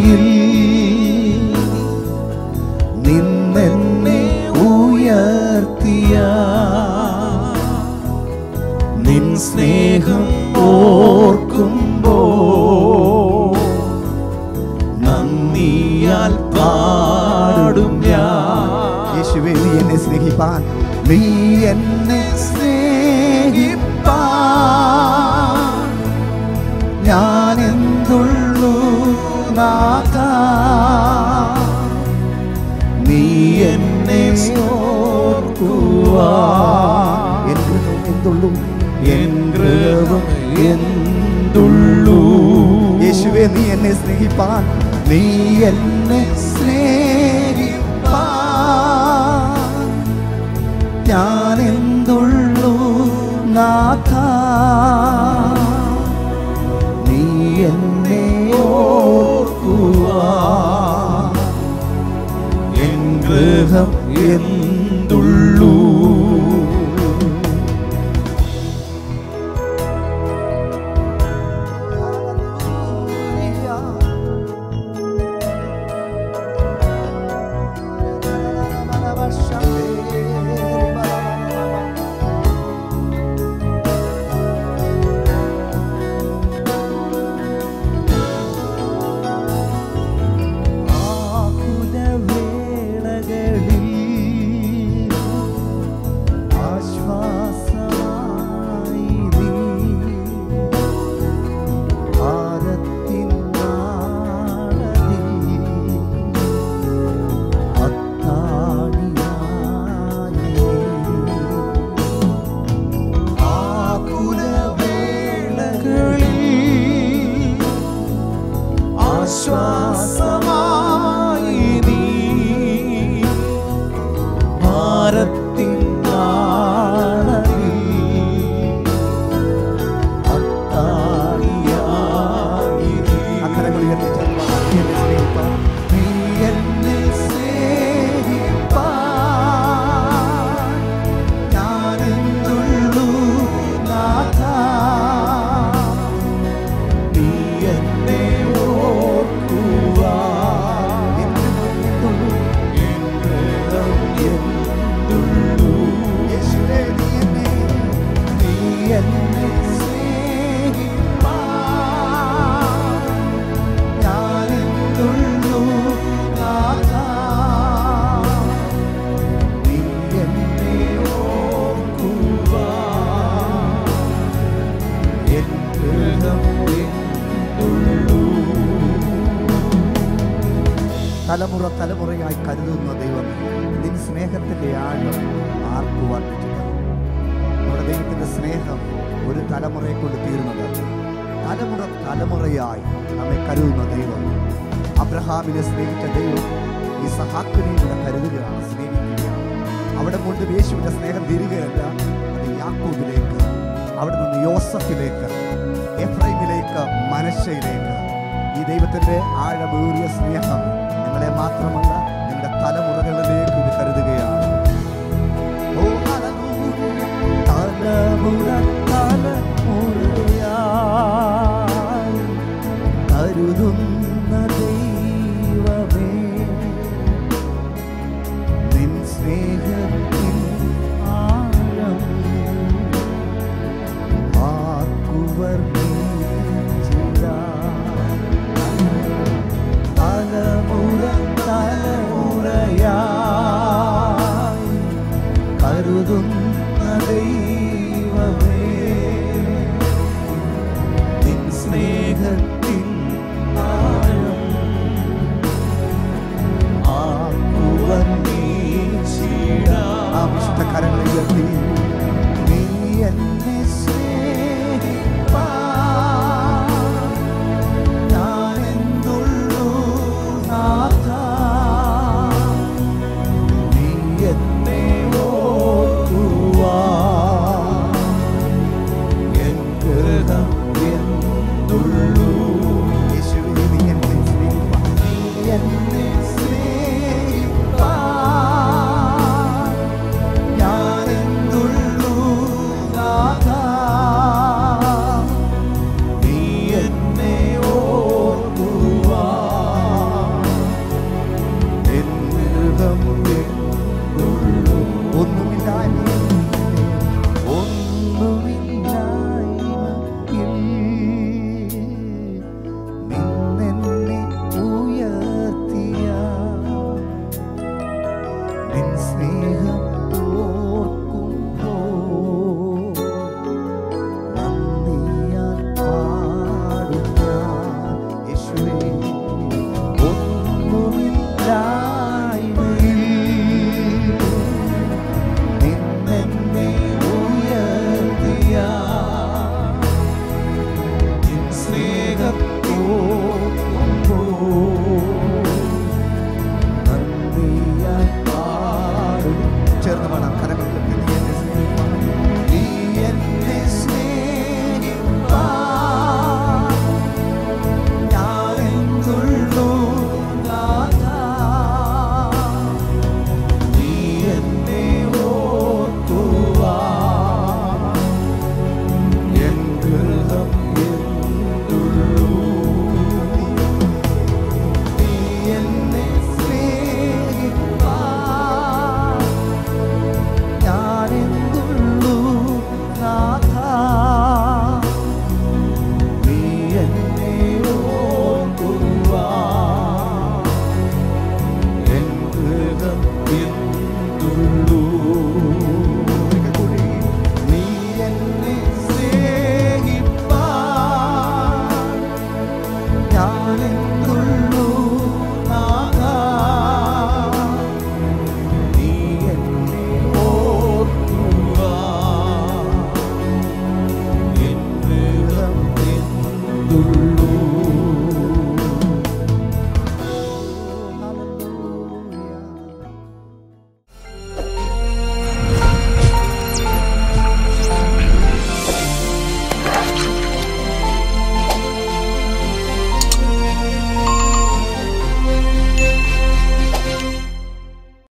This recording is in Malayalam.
ഒന്നുമില്ലായ്മയിൽ നിന്നെന്നെ ഉയർത്തിയ നിൻ സ്നേഹം ഓർക്കുമ്പോ നന്ദിയാൽ പാടും യേശുവേ നീ എന്നെ സ്നേഹിപ്പാൻ. നീ എന്നെ സ്നേഹിപ്പാൻ. ഞാൻ എന്തുള്ളൂ നാഥ നീ എന്നെ ഗൃഹം എന്തുള്ളൂ? ഗൃഹം എന്തുള്ളൂ? യേശുവേ നീ എന്നെ സ്നേഹിപ്പാൻ. നീ എന്നെ സ്നേഹിപ്പാൻ. ഞാൻ എന്തുള്ളൂ നാഥ? നീ എന്നെ in 说什么？തലമുറ തലമുറയായി കരുതുന്ന ദൈവം നിൻ സ്നേഹത്തിന്റെ ആഴം ആർക്കു വർദ്ധിച്ചില്ല നമ്മുടെ ദൈവത്തിന്റെ സ്നേഹം ഒരു തലമുറയെ കൊണ്ട് തീർന്നത് തലമുറ തലമുറയായി നമ്മെ കരുതുന്ന ദൈവം. അബ്രഹാമിനെ സ്നേഹിച്ച ദൈവം ഈ സഹാക്കിനെ ഇവിടെ കരുതുകയാണ് സ്നേഹിക്കുകയാണ്. അവിടെ കൊണ്ട് യേശുവിന്റെ സ്നേഹം തീരുകയല്ല അത് യാക്കൂബിലേക്ക് അവിടെ നിന്ന് യോസഫിലേക്ക് എഫ്രൈമിലേക്ക് മനശയിലേക്ക് ഈ ദൈവത്തിന്റെ ആഴമേറിയ സ്നേഹം മാത്രമല്ല നിങ്ങളുടെ തലമുറകളിലേക്ക് 你和